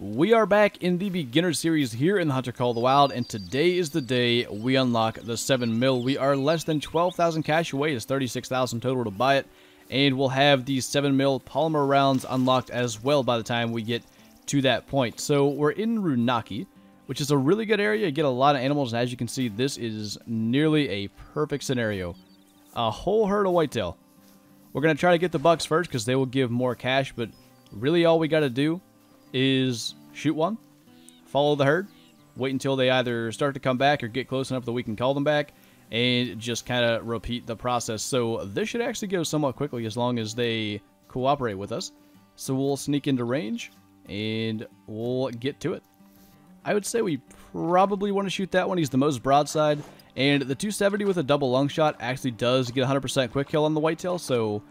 We are back in the beginner series here in the Hunter Call of the Wild, and today is the day we unlock the 7 mil. We are less than 12,000 cash away. It's 36,000 total to buy it, and we'll have the 7 mil polymer rounds unlocked as well by the time we get to that point. So we're in Runaki, which is a really good area. You get a lot of animals, and as you can see, this is nearly a perfect scenario. A whole herd of whitetail. We're going to try to get the bucks first because they will give more cash, but really all we got to do is shoot one, follow the herd, wait until they either start to come back or get close enough that we can call them back, and just kind of repeat the process. So this should actually go somewhat quickly as long as they cooperate with us. So we'll sneak into range, and we'll get to it. I would say we probably want to shoot that one. He's the most broadside, and the 270 with a double lung shot actually does get 100% quick kill on the whitetail, so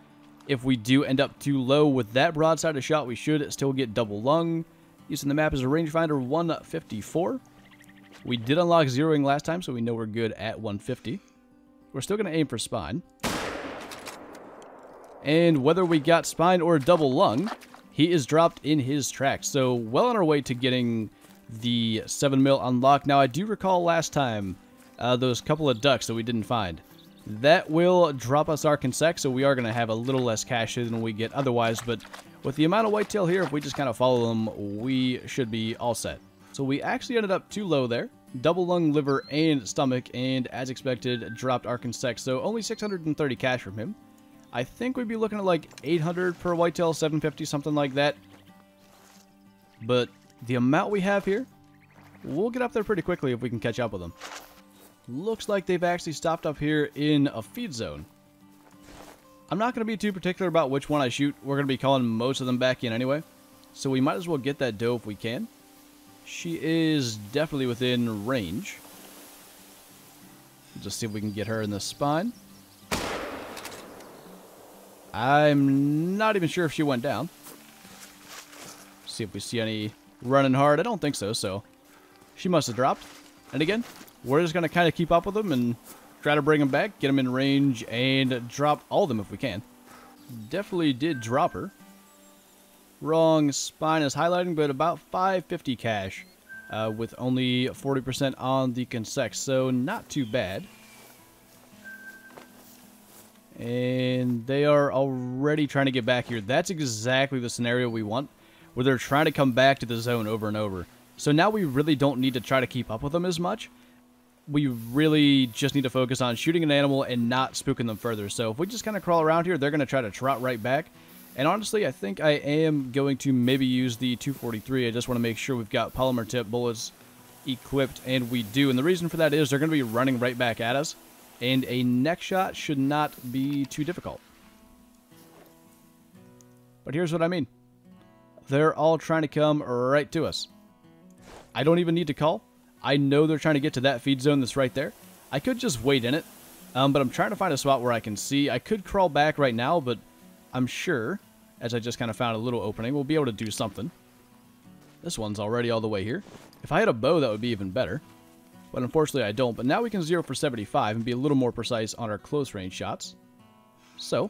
if we do end up too low with that broadside of shot, we should still get double lung. Using the map as a rangefinder 154. We did unlock zeroing last time, so we know we're good at 150. We're still going to aim for spine. And whether we got spine or double lung, he is dropped in his tracks. So well on our way to getting the 7 mil unlocked. Now, I do recall last time uh, those couple of ducks that we didn't find. That will drop us our consec, so we are going to have a little less cash than we get otherwise, but with the amount of whitetail here, if we just kind of follow them, we should be all set. So we actually ended up too low there. Double lung, liver, and stomach, and as expected, dropped our consec, so only 630 cash from him. I think we'd be looking at like 800 per whitetail, 750, something like that. But the amount we have here, we'll get up there pretty quickly if we can catch up with them. Looks like they've actually stopped up here in a feed zone. I'm not going to be too particular about which one I shoot. We're going to be calling most of them back in anyway. So we might as well get that doe if we can. She is definitely within range. Just see if we can get her in the spine. I'm not even sure if she went down. See if we see any running hard. I don't think so, so she must have dropped. And again, we're just going to kind of keep up with them and try to bring them back, get them in range, and drop all of them if we can. Definitely did drop her. Wrong spine is highlighting, but about 550 cash uh, with only 40% on the consec, so not too bad. And they are already trying to get back here. That's exactly the scenario we want, where they're trying to come back to the zone over and over. So now we really don't need to try to keep up with them as much we really just need to focus on shooting an animal and not spooking them further. So if we just kind of crawl around here, they're going to try to trot right back. And honestly, I think I am going to maybe use the 243. I just want to make sure we've got polymer tip bullets equipped, and we do. And the reason for that is they're going to be running right back at us, and a neck shot should not be too difficult. But here's what I mean. They're all trying to come right to us. I don't even need to call. I know they're trying to get to that feed zone that's right there. I could just wait in it, um, but I'm trying to find a spot where I can see. I could crawl back right now, but I'm sure, as I just kind of found a little opening, we'll be able to do something. This one's already all the way here. If I had a bow, that would be even better. But unfortunately, I don't. But now we can zero for 75 and be a little more precise on our close range shots. So,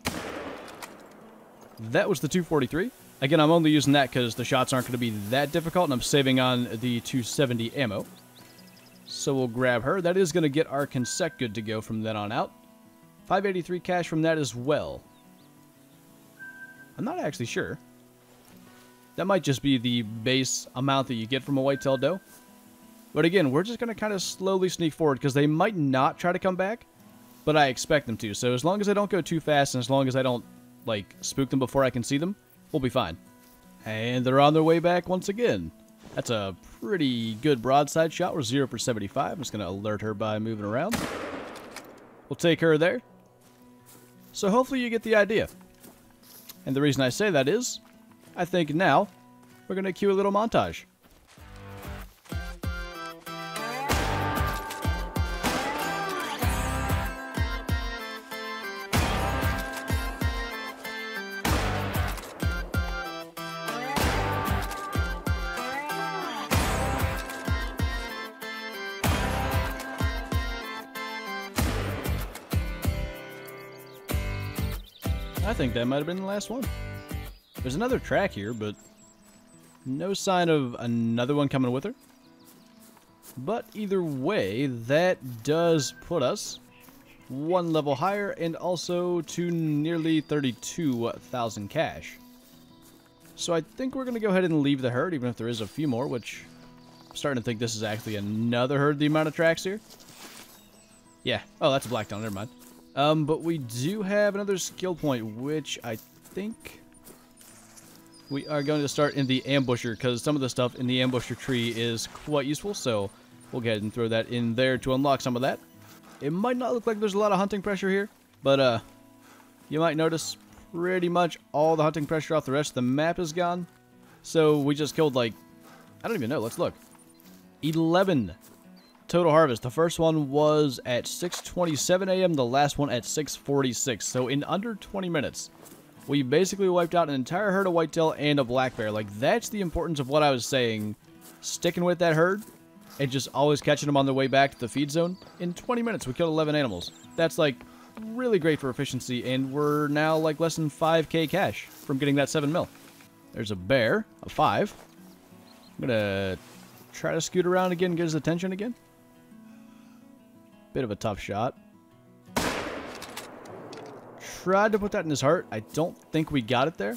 that was the 243. Again, I'm only using that because the shots aren't going to be that difficult, and I'm saving on the 270 ammo. So we'll grab her. That is going to get our consec good to go from then on out. 583 cash from that as well. I'm not actually sure. That might just be the base amount that you get from a whitetail doe. But again, we're just going to kind of slowly sneak forward because they might not try to come back, but I expect them to. So as long as I don't go too fast and as long as I don't, like, spook them before I can see them, we'll be fine. And they're on their way back once again. That's a pretty good broadside shot. We're 0 for 75. I'm just going to alert her by moving around. We'll take her there. So hopefully you get the idea. And the reason I say that is, I think now we're going to cue a little montage. I think that might have been the last one. There's another track here, but No sign of another one coming with her. But either way, that does put us one level higher and also to nearly 32,000 cash. So I think we're going to go ahead and leave the herd, even if there is a few more, which I'm starting to think this is actually another herd, the amount of tracks here. Yeah. Oh, that's a black down. Never mind. Um, but we do have another skill point, which I think we are going to start in the ambusher, because some of the stuff in the ambusher tree is quite useful, so we'll go ahead and throw that in there to unlock some of that. It might not look like there's a lot of hunting pressure here, but uh, you might notice pretty much all the hunting pressure off the rest of the map is gone. So we just killed like, I don't even know, let's look. 11 total harvest. The first one was at 6.27 a.m., the last one at 6.46. So in under 20 minutes, we basically wiped out an entire herd of whitetail and a black bear. Like, that's the importance of what I was saying. Sticking with that herd and just always catching them on their way back to the feed zone. In 20 minutes, we killed 11 animals. That's like really great for efficiency, and we're now like less than 5k cash from getting that 7 mil. There's a bear, a 5. I'm gonna try to scoot around again get his attention again. Bit of a tough shot. Tried to put that in his heart. I don't think we got it there.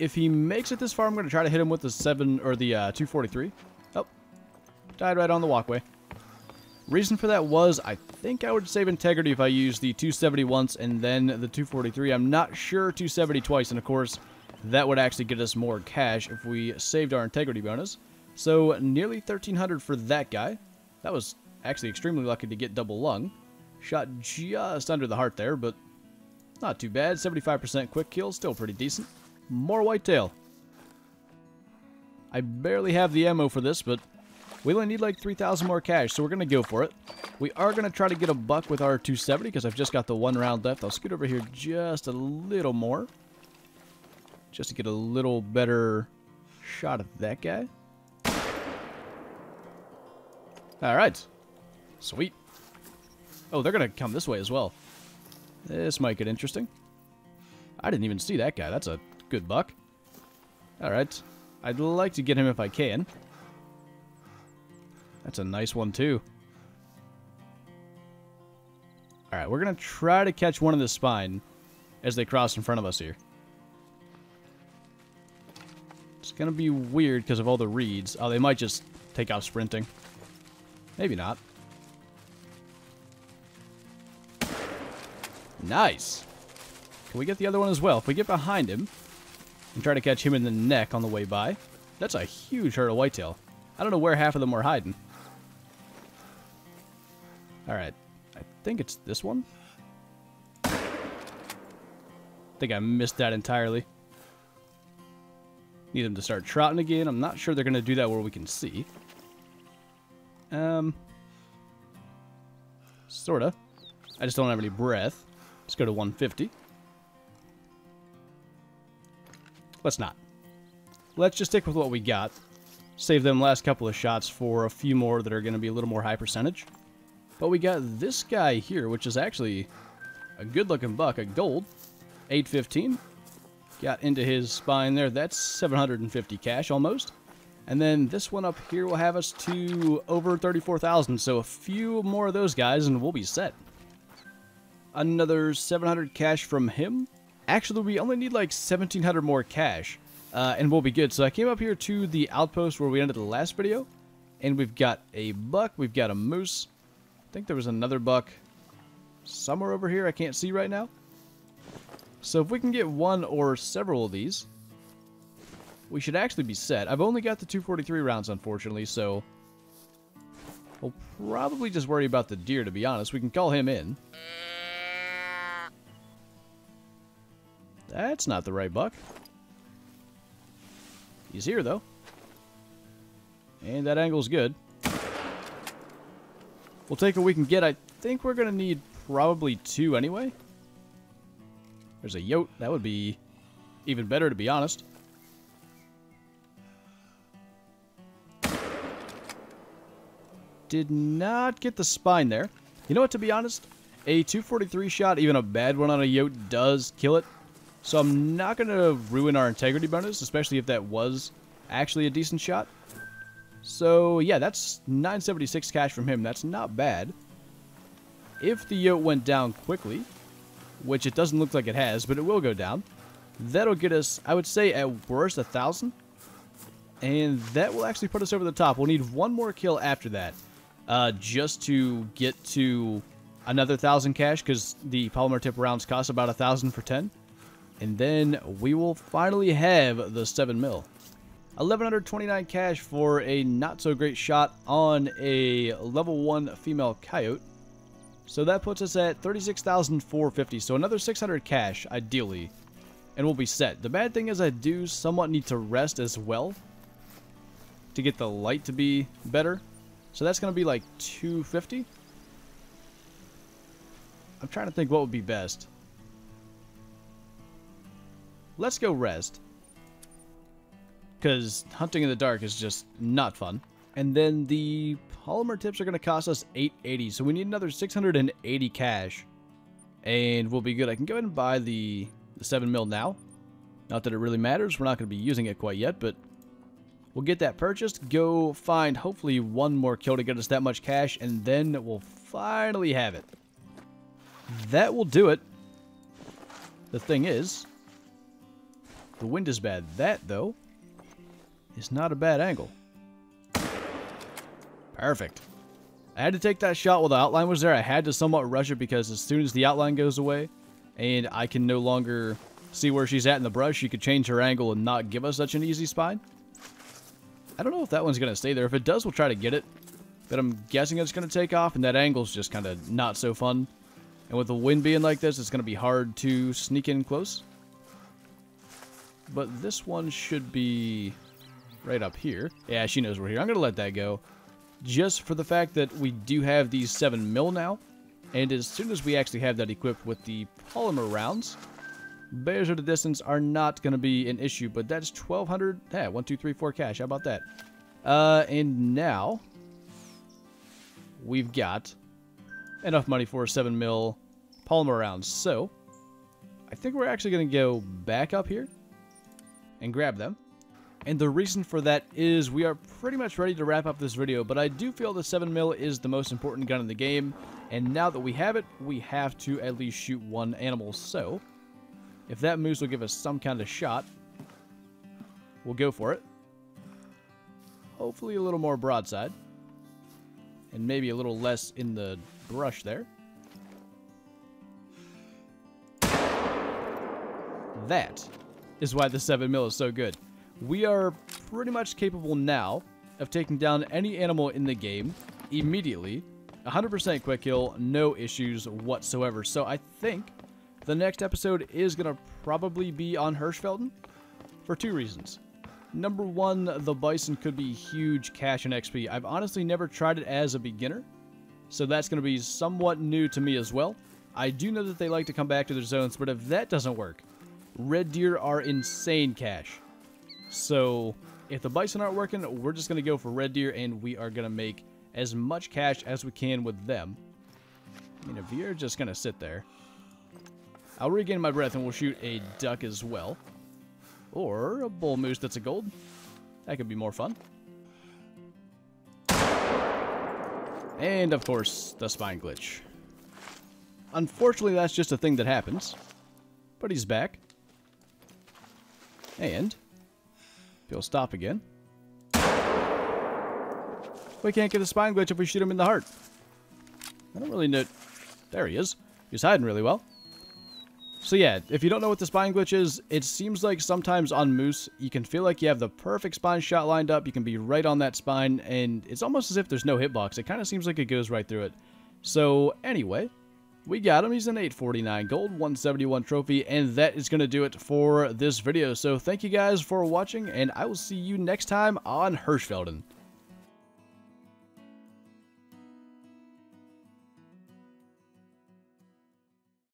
If he makes it this far, I'm going to try to hit him with the 7 or the uh, 243. Oh, died right on the walkway. Reason for that was I think I would save integrity if I used the 270 once and then the 243. I'm not sure 270 twice, and of course, that would actually get us more cash if we saved our integrity bonus. So nearly 1300 for that guy. That was actually extremely lucky to get double lung. Shot just under the heart there, but not too bad. 75% quick kill, still pretty decent. More whitetail. I barely have the ammo for this, but we only need like 3,000 more cash, so we're going to go for it. We are going to try to get a buck with our 270 because I've just got the one round left. I'll scoot over here just a little more. Just to get a little better shot of that guy. Alright. Sweet. Oh, they're going to come this way as well. This might get interesting. I didn't even see that guy. That's a good buck. Alright. I'd like to get him if I can. That's a nice one, too. Alright, we're going to try to catch one of the spine as they cross in front of us here. It's going to be weird because of all the reeds. Oh, they might just take off sprinting. Maybe not. Nice. Can we get the other one as well? If we get behind him and try to catch him in the neck on the way by, that's a huge herd of whitetail. I don't know where half of them were hiding. Alright. I think it's this one. I think I missed that entirely. Need them to start trotting again. I'm not sure they're going to do that where we can see. Um, sorta. I just don't have any breath. Let's go to 150. Let's not. Let's just stick with what we got. Save them last couple of shots for a few more that are going to be a little more high percentage. But we got this guy here, which is actually a good-looking buck, a gold. 815. Got into his spine there. That's 750 cash almost. And then this one up here will have us to over 34,000. So a few more of those guys and we'll be set. Another 700 cash from him. Actually, we only need like 1,700 more cash. Uh, and we'll be good. So I came up here to the outpost where we ended the last video. And we've got a buck. We've got a moose. I think there was another buck somewhere over here I can't see right now. So if we can get one or several of these, we should actually be set. I've only got the 243 rounds, unfortunately, so we'll probably just worry about the deer, to be honest. We can call him in. That's not the right buck. He's here, though. And that angle's good. We'll take what we can get. I think we're going to need probably two anyway. There's a yote. That would be even better, to be honest. Did not get the spine there. You know what, to be honest? A 243 shot, even a bad one on a yote, does kill it. So I'm not going to ruin our integrity bonus, especially if that was actually a decent shot. So yeah, that's 976 cash from him. That's not bad. If the yote went down quickly, which it doesn't look like it has, but it will go down, that'll get us, I would say, at worst, a 1,000. And that will actually put us over the top. We'll need one more kill after that, uh, just to get to another 1,000 cash, because the polymer tip rounds cost about a 1,000 for 10. And then we will finally have the 7 mil. 1129 cash for a not so great shot on a level 1 female coyote. So that puts us at 36,450. So another 600 cash, ideally, and we'll be set. The bad thing is I do somewhat need to rest as well to get the light to be better. So that's going to be like 250. I'm trying to think what would be best. Let's go rest because hunting in the dark is just not fun. And then the polymer tips are going to cost us 880, so we need another 680 cash, and we'll be good. I can go ahead and buy the, the 7 mil now. Not that it really matters, we're not going to be using it quite yet, but we'll get that purchased, go find hopefully one more kill to get us that much cash, and then we'll finally have it. That will do it. The thing is, the wind is bad. That, though, is not a bad angle. Perfect. I had to take that shot while the outline was there. I had to somewhat rush it because as soon as the outline goes away and I can no longer see where she's at in the brush, she could change her angle and not give us such an easy spine. I don't know if that one's going to stay there. If it does, we'll try to get it. But I'm guessing it's going to take off, and that angle's just kind of not so fun. And with the wind being like this, it's going to be hard to sneak in close. But this one should be right up here. Yeah, she knows we're here. I'm going to let that go. Just for the fact that we do have these 7 mil now. And as soon as we actually have that equipped with the polymer rounds, bears at a distance are not going to be an issue. But that's 1,200. Yeah, 1, 2, 3, 4 cash. How about that? Uh, and now, we've got enough money for 7 mil polymer rounds. So, I think we're actually going to go back up here and grab them. And the reason for that is we are pretty much ready to wrap up this video, but I do feel the 7 mil is the most important gun in the game, and now that we have it, we have to at least shoot one animal, so if that moose will give us some kind of shot, we'll go for it. Hopefully a little more broadside, and maybe a little less in the brush there. That is why the 7 mil is so good. We are pretty much capable now of taking down any animal in the game immediately. 100% quick kill, no issues whatsoever. So I think the next episode is going to probably be on Hirschfelden for two reasons. Number one, the Bison could be huge cash and XP. I've honestly never tried it as a beginner, so that's going to be somewhat new to me as well. I do know that they like to come back to their zones, but if that doesn't work, red deer are insane cash. So if the bison aren't working, we're just going to go for red deer and we are going to make as much cash as we can with them. I mean, if you're just going to sit there, I'll regain my breath and we'll shoot a duck as well. Or a bull moose that's a gold. That could be more fun. And, of course, the spine glitch. Unfortunately, that's just a thing that happens. But he's back. And He'll stop again. We can't get a spine glitch if we shoot him in the heart. I don't really know... There he is. He's hiding really well. So yeah, if you don't know what the spine glitch is, it seems like sometimes on Moose, you can feel like you have the perfect spine shot lined up, you can be right on that spine, and it's almost as if there's no hitbox. It kind of seems like it goes right through it. So anyway, we got him. He's an 849 gold, 171 trophy, and that is going to do it for this video. So thank you guys for watching, and I will see you next time on Hirschfelden.